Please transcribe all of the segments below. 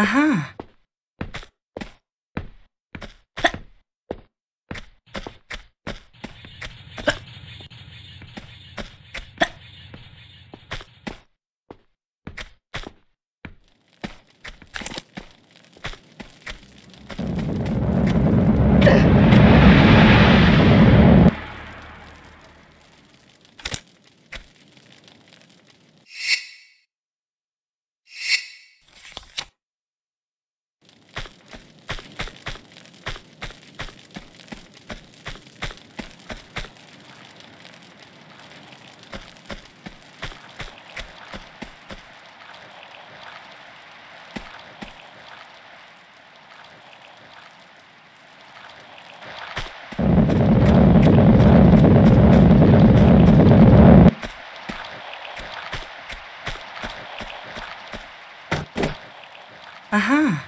Aha. Aha.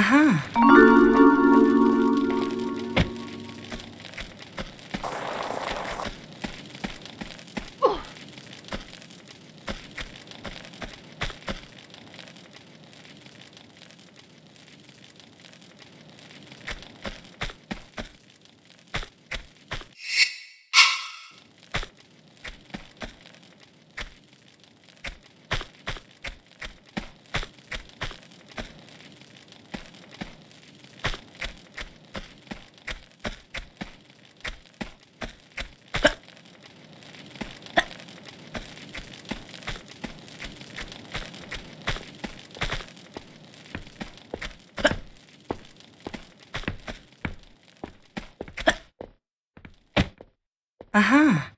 Aha. Aha.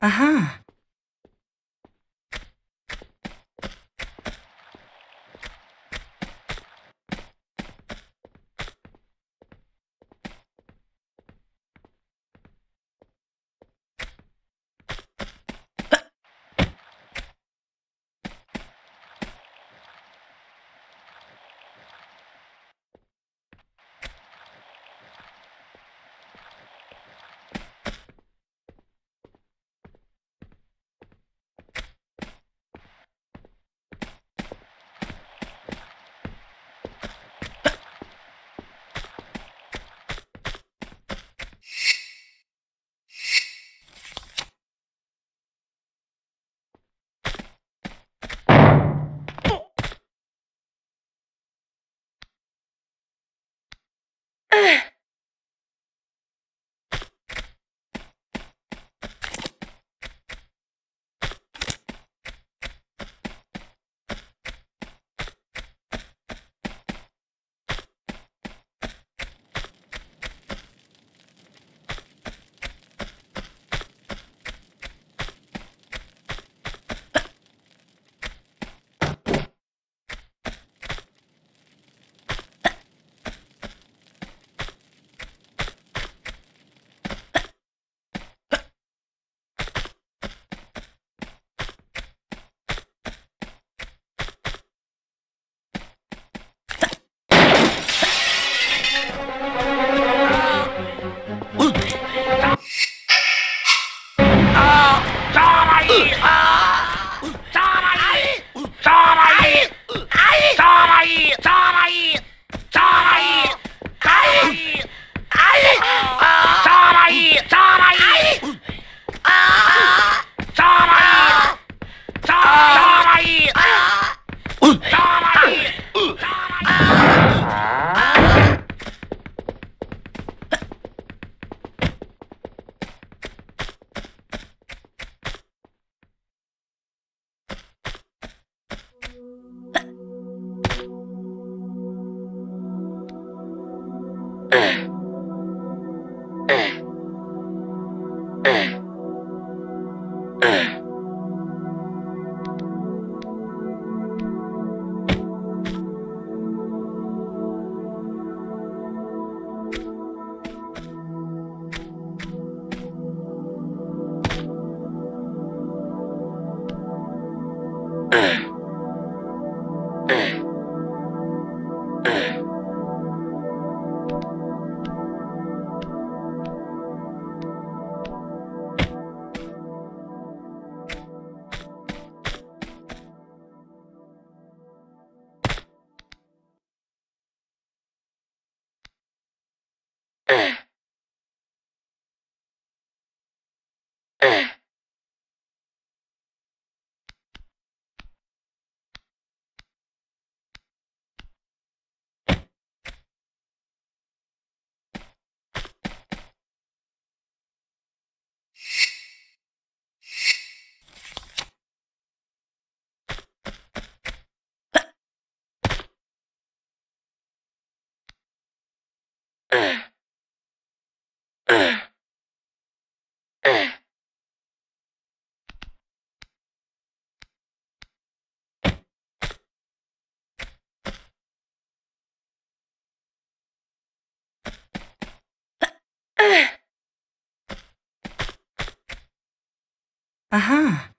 Aha. Aha.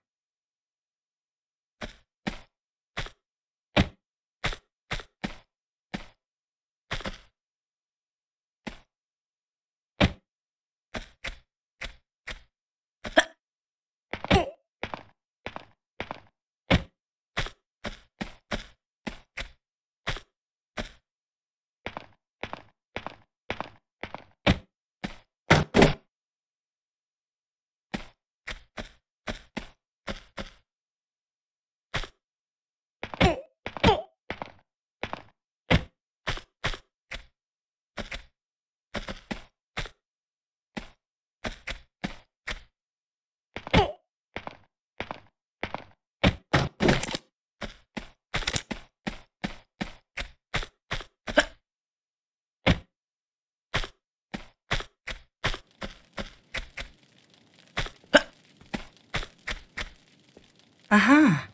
Aha.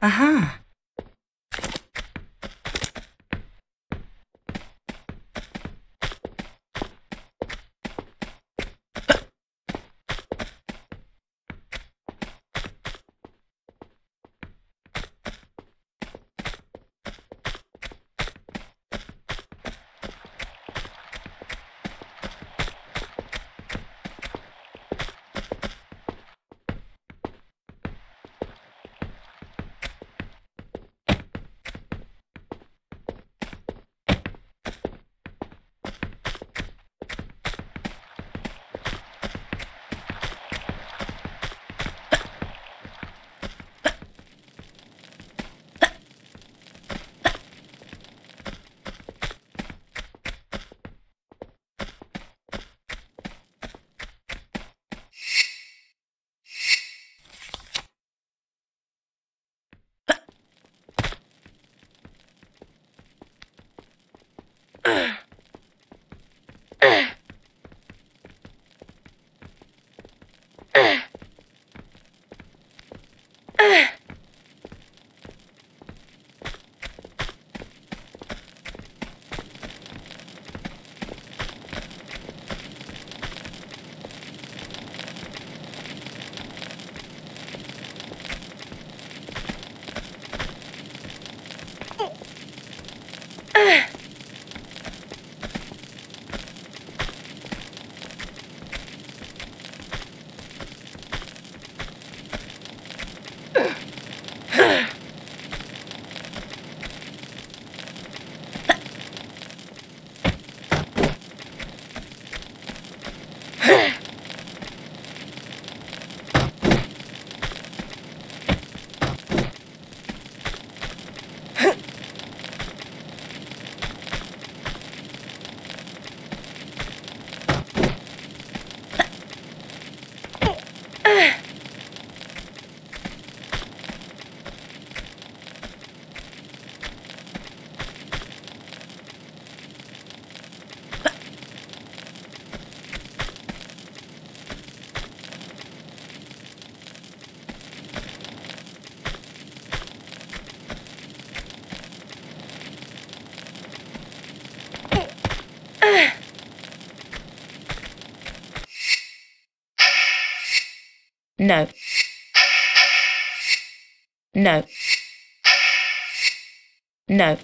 Aha. No. No. No.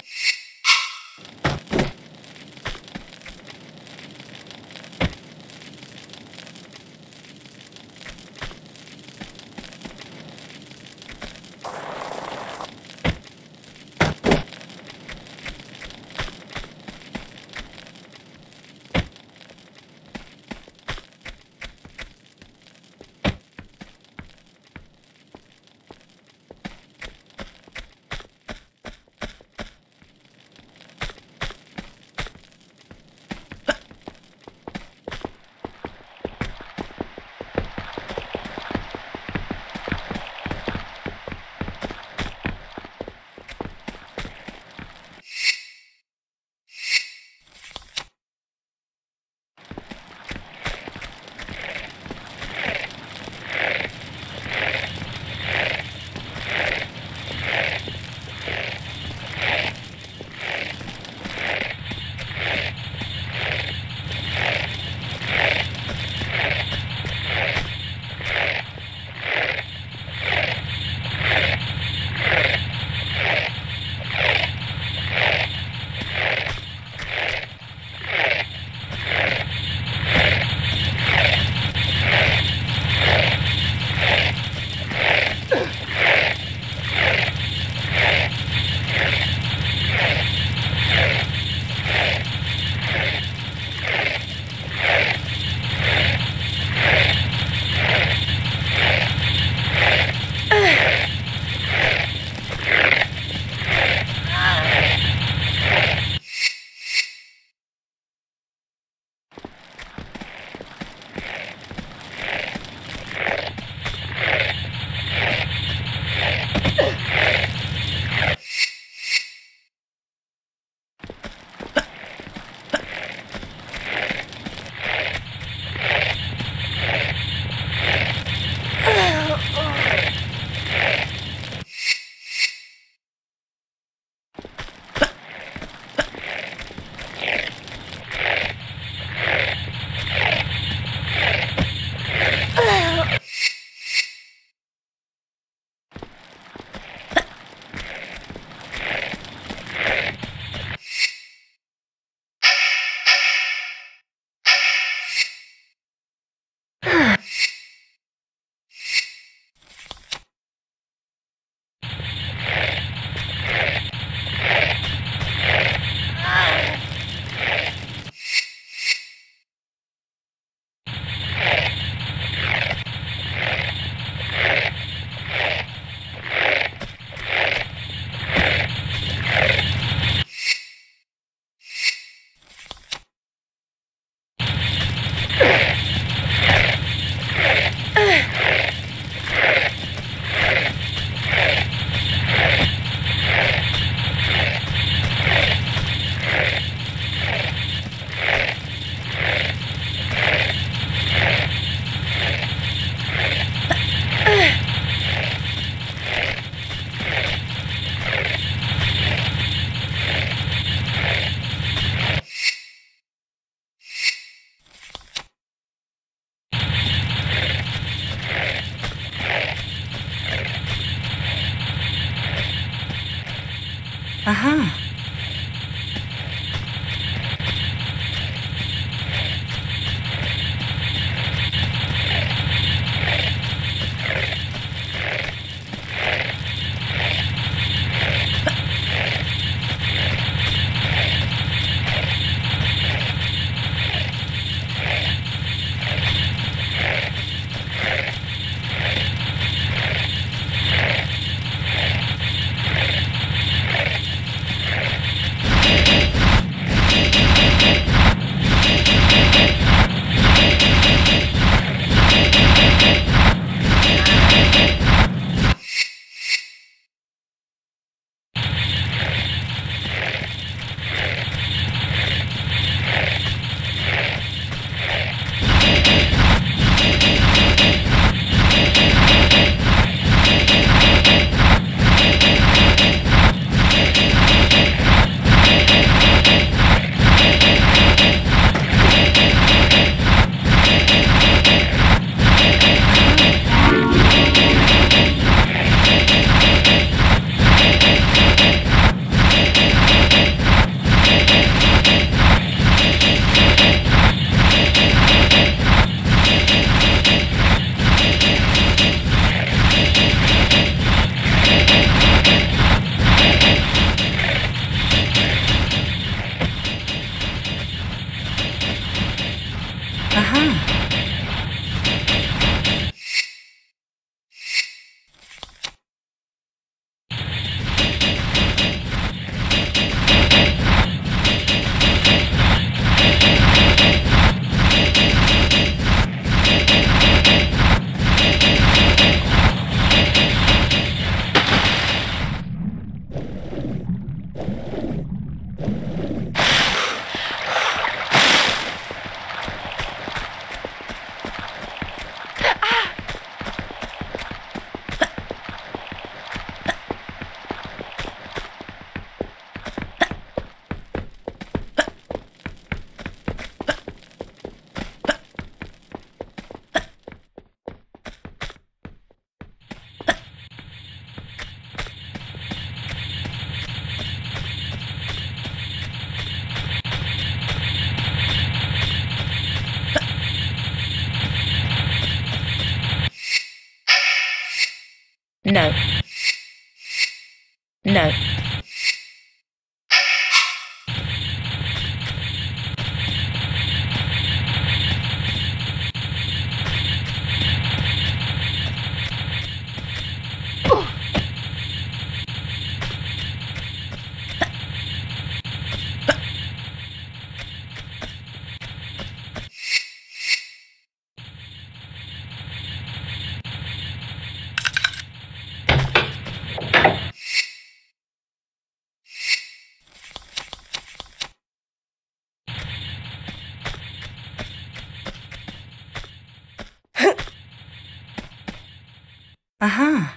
Aha.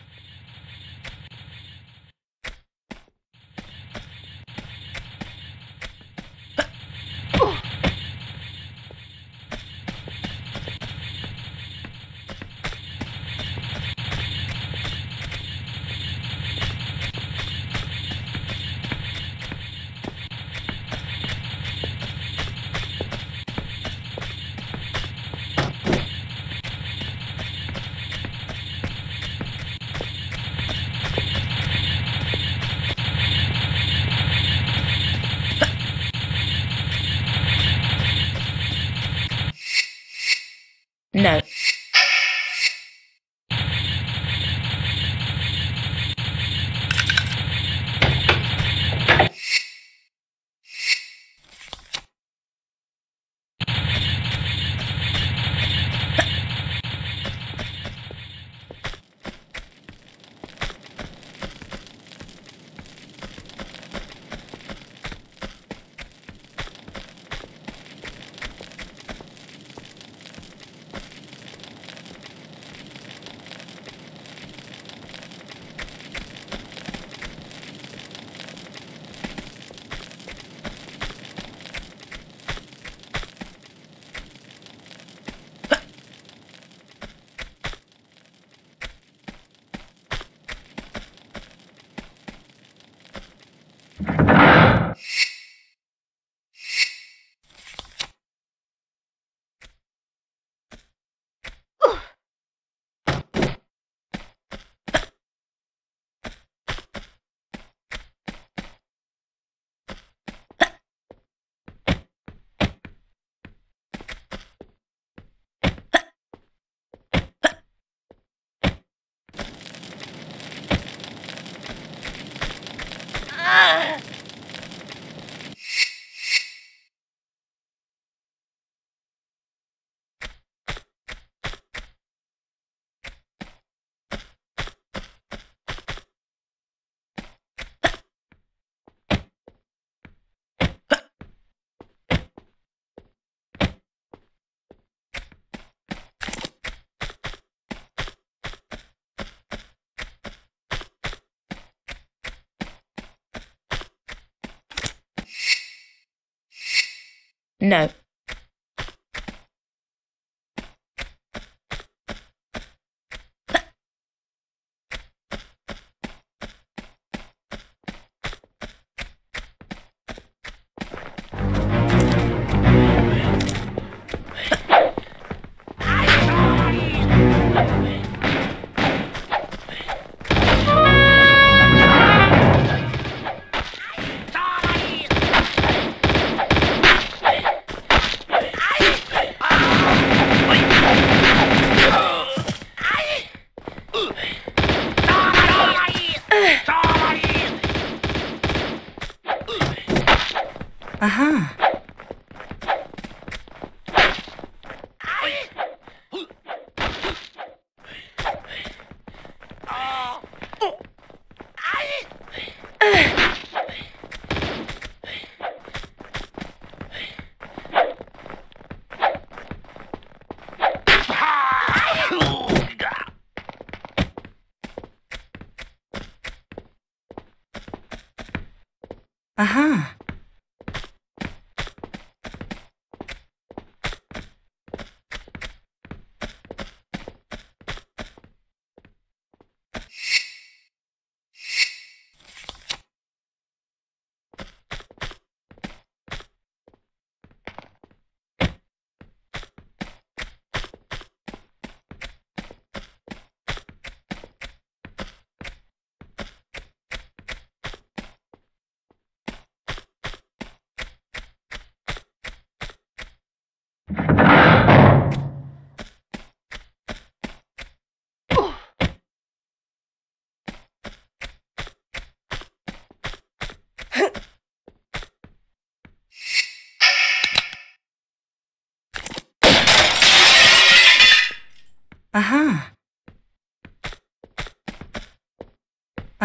No,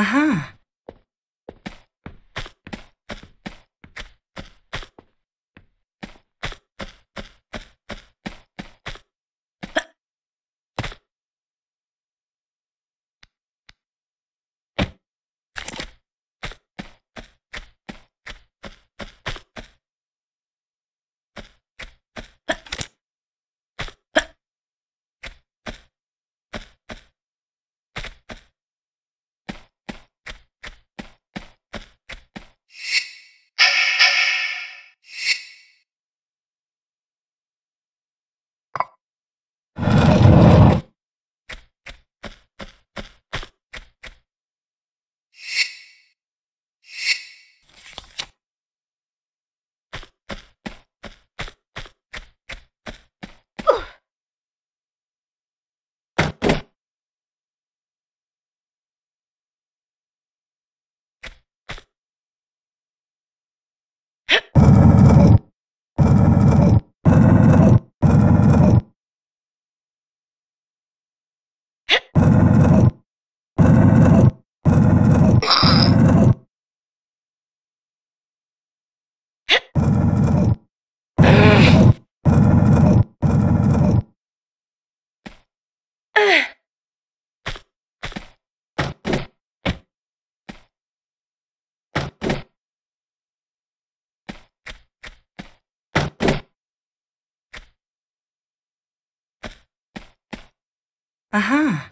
Aha. Aha.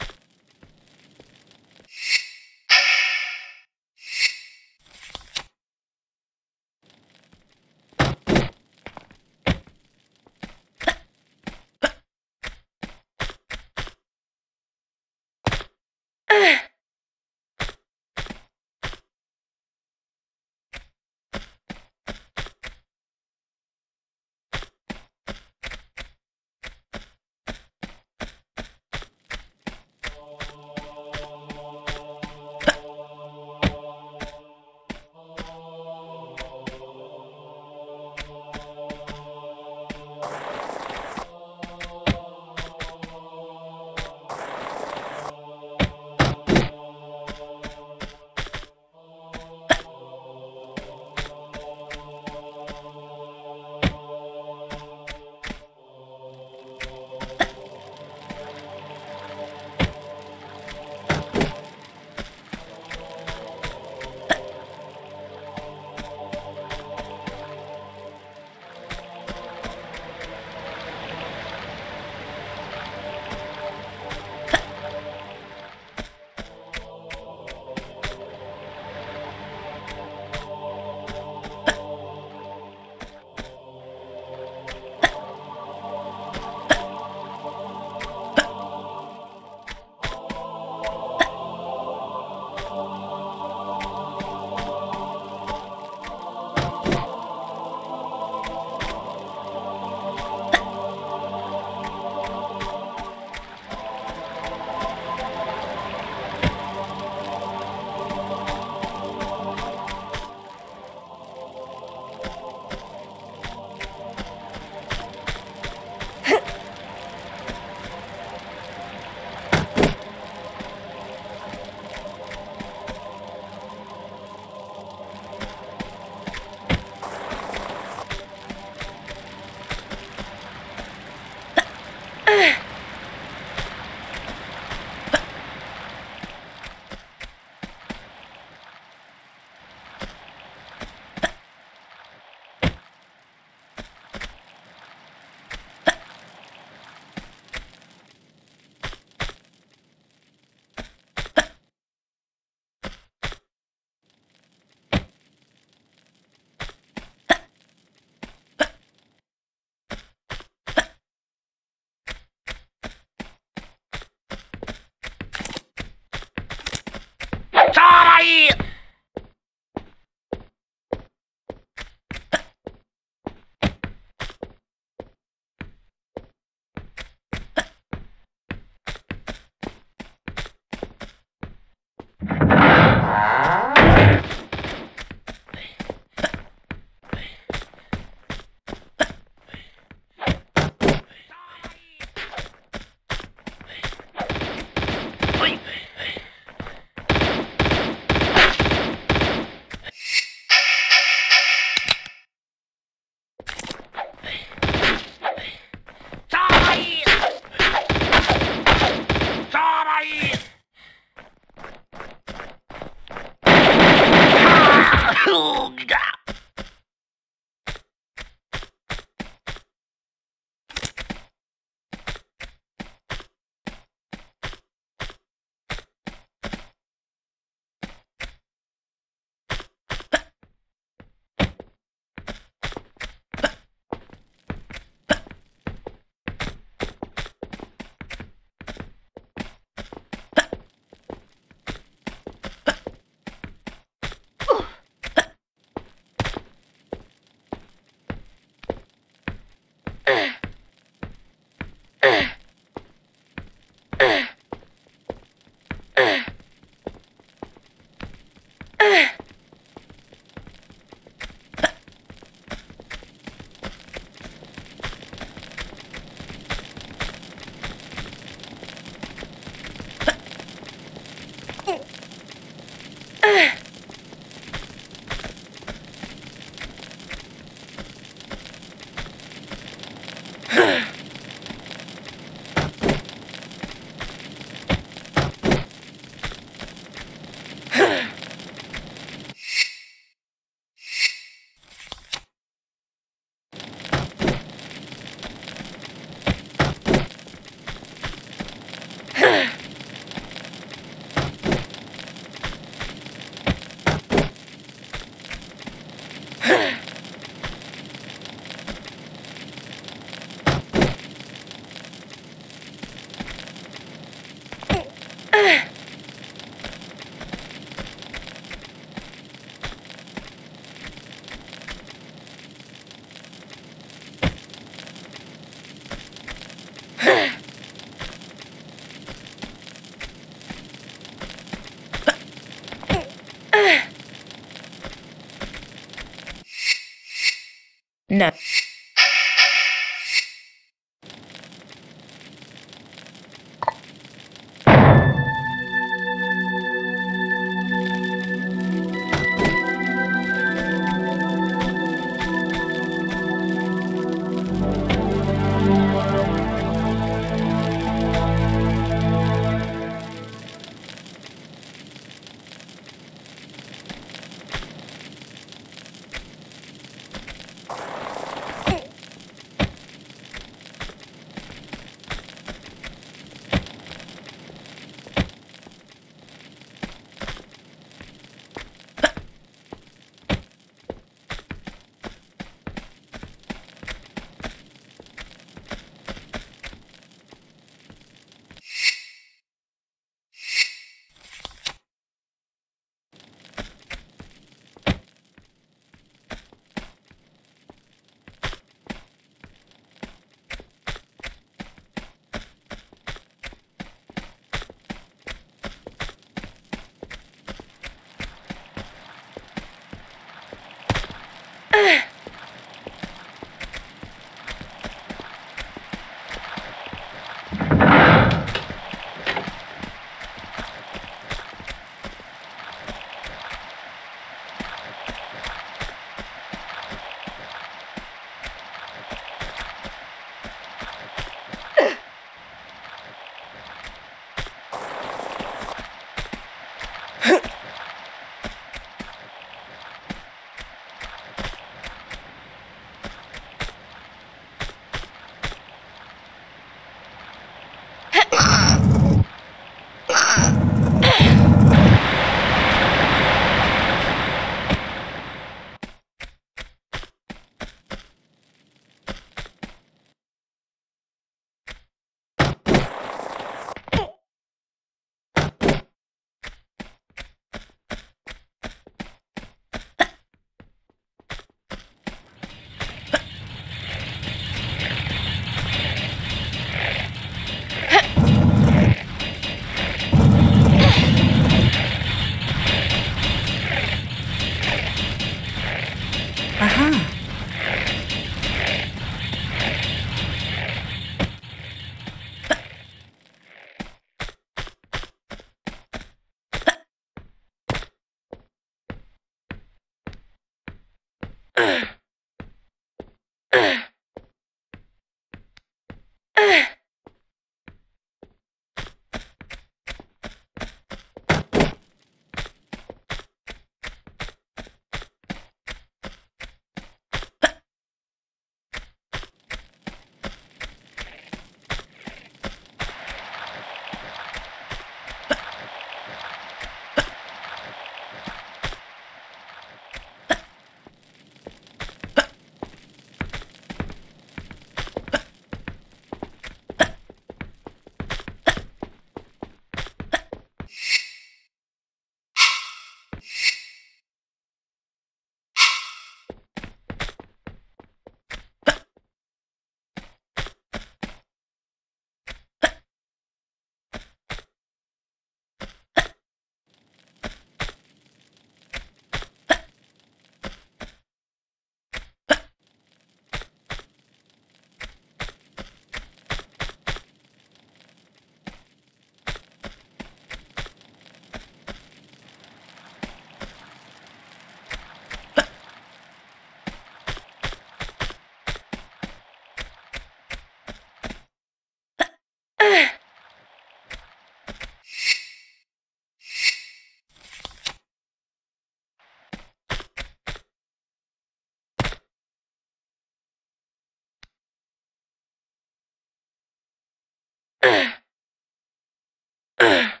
Ugh.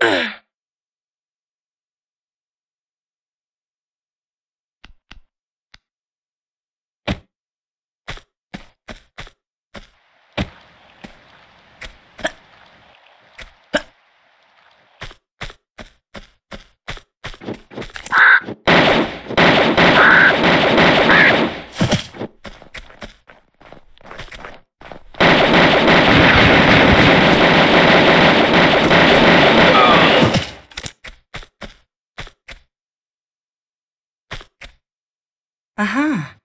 Aha. Aha.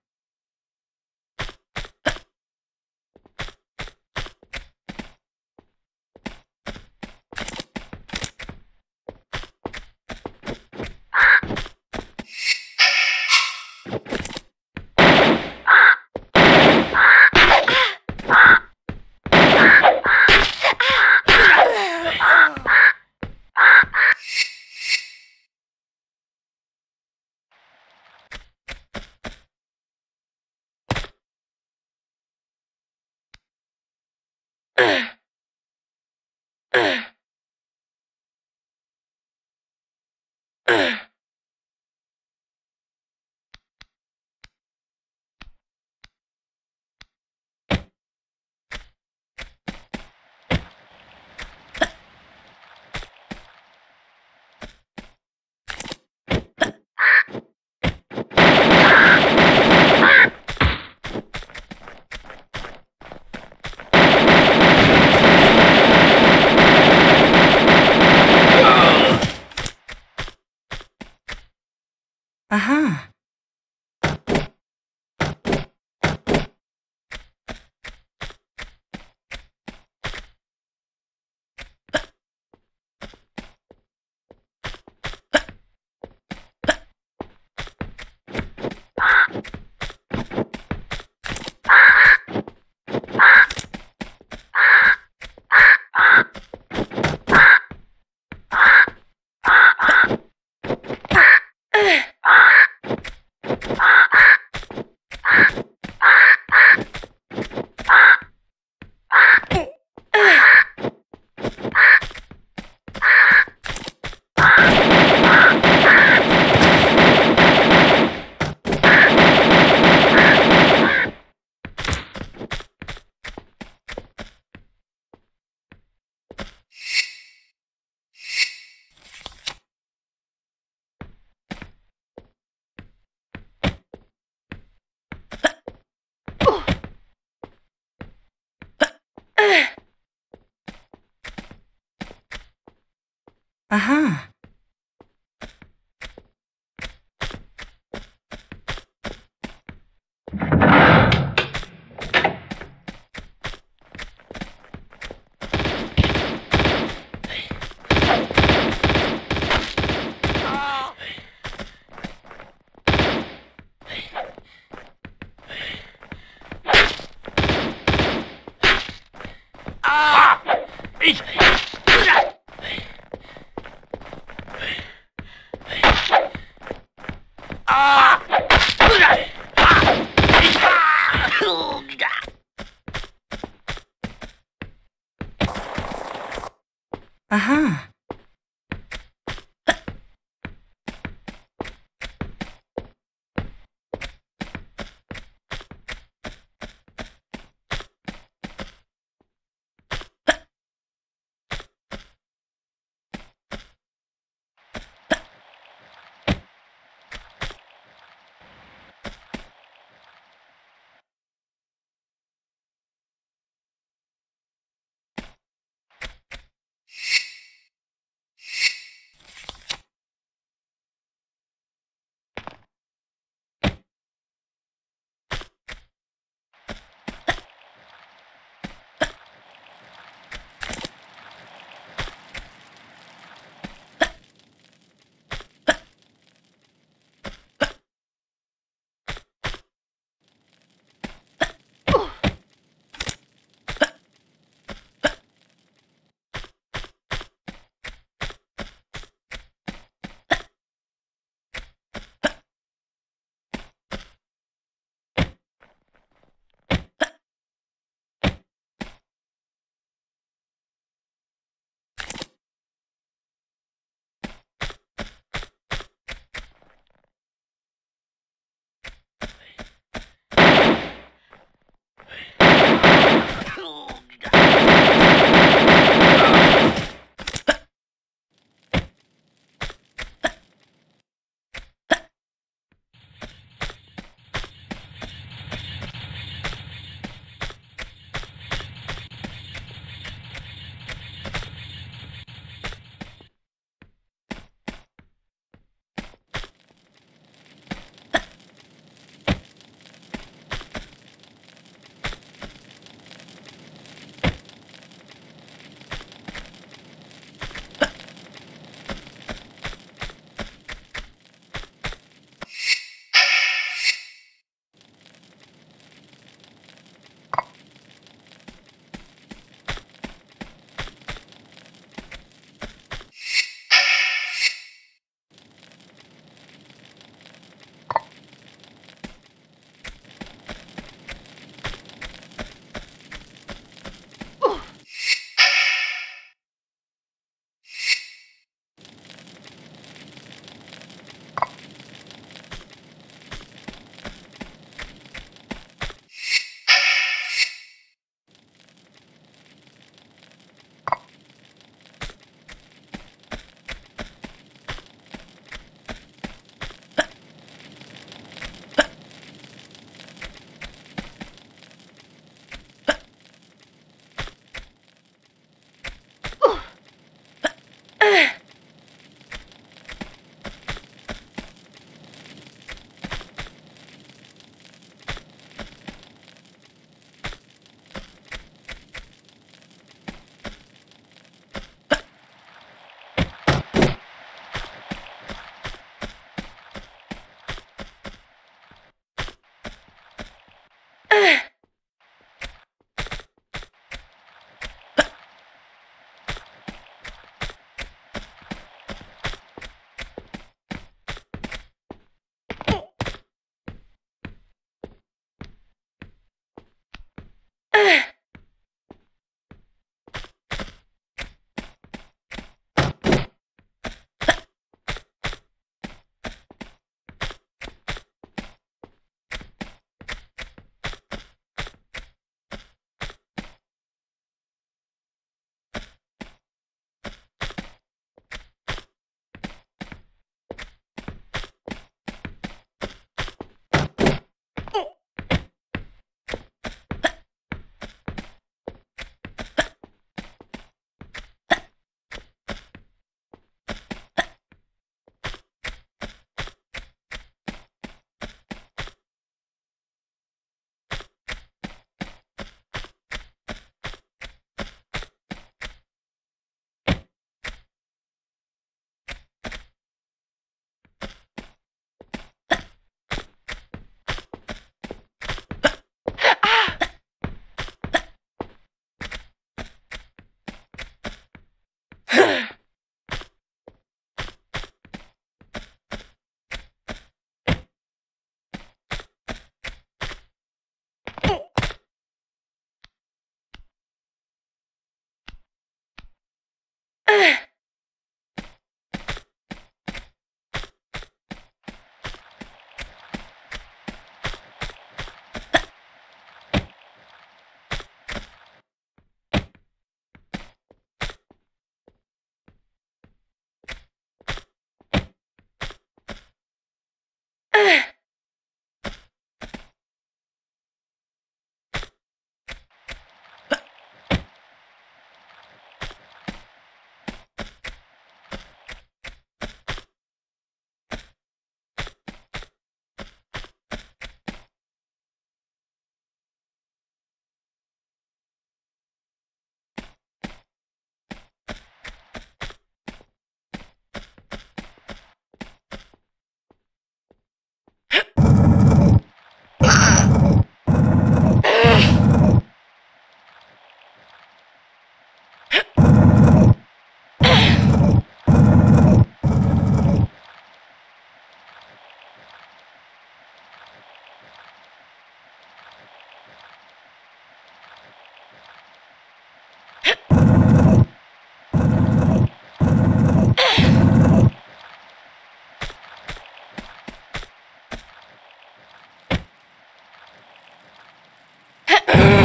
Aha.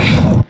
Thank you.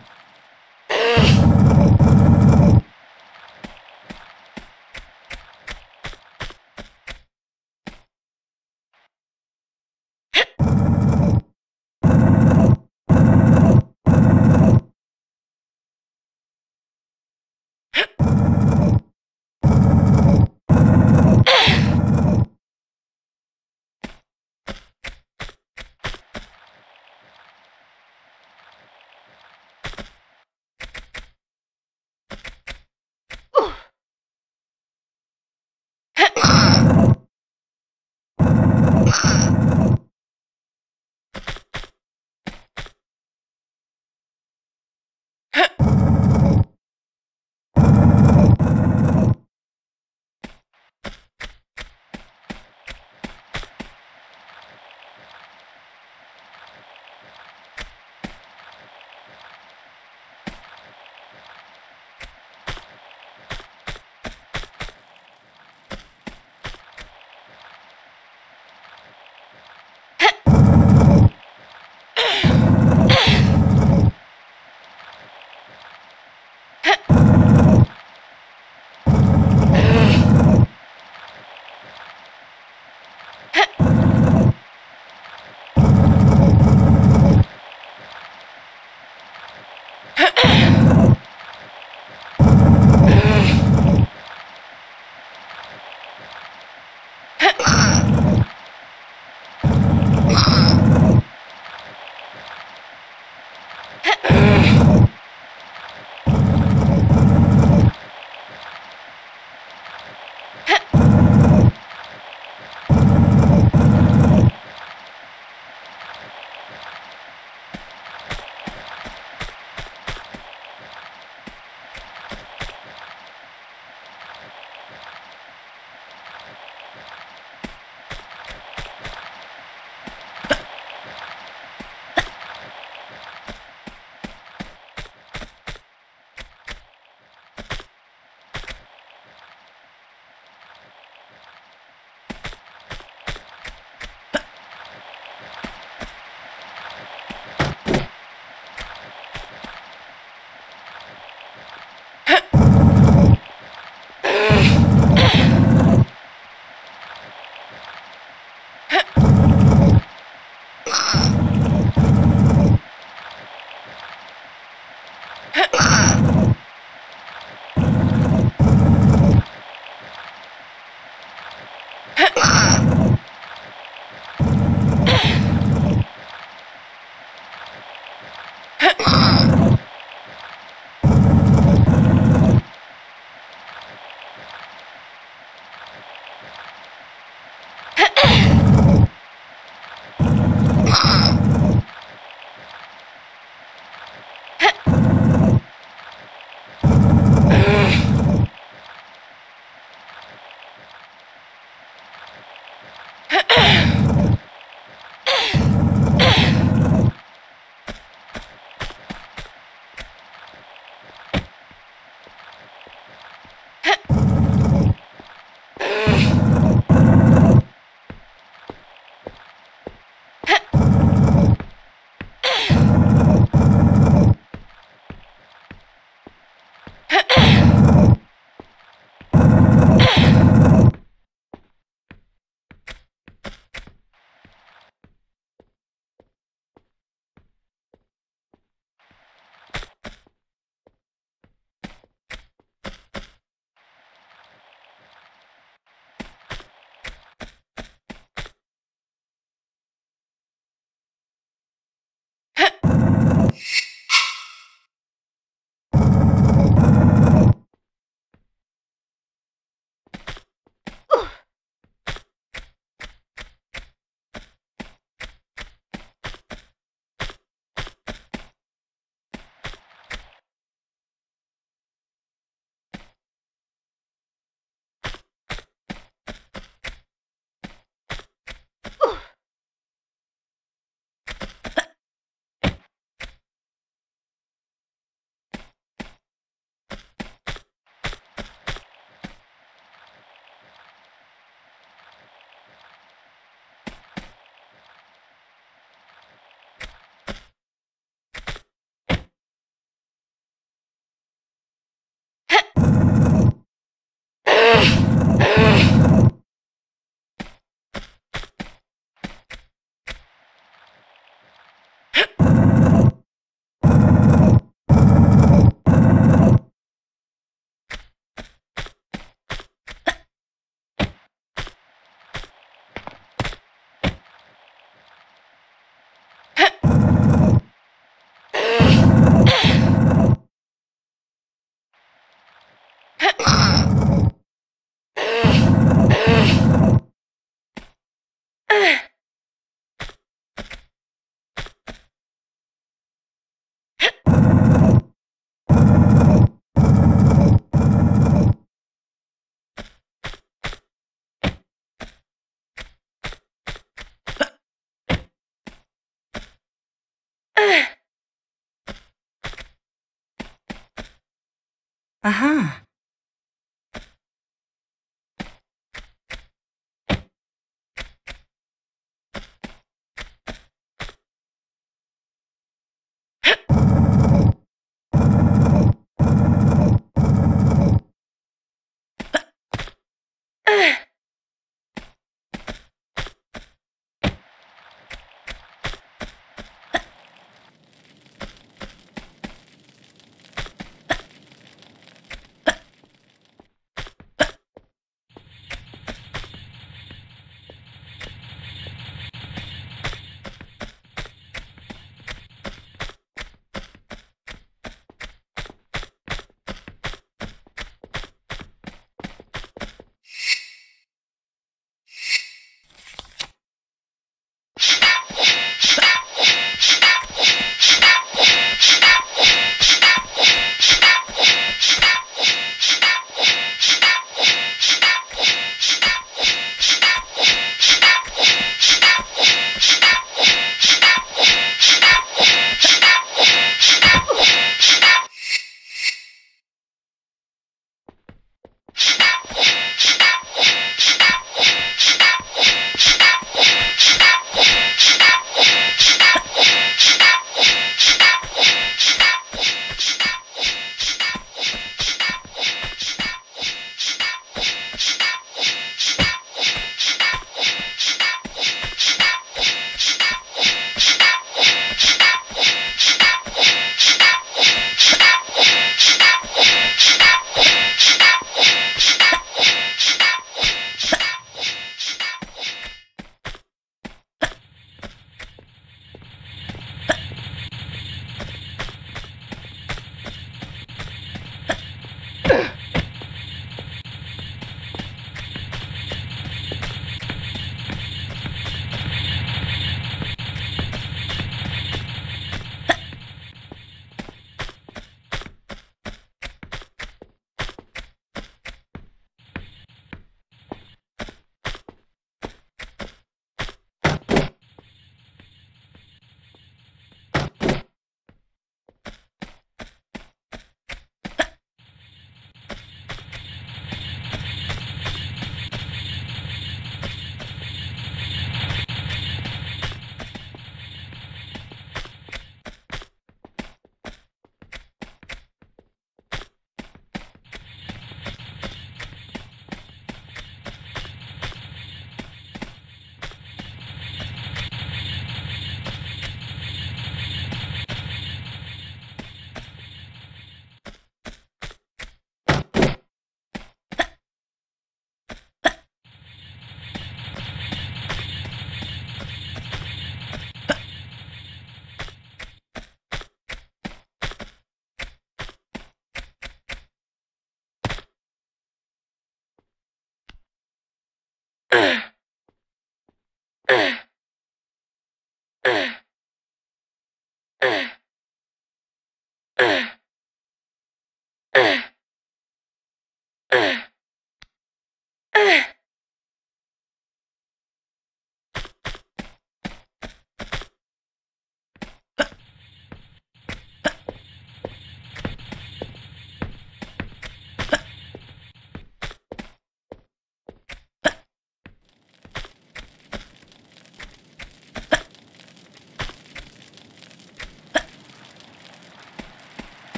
Aha.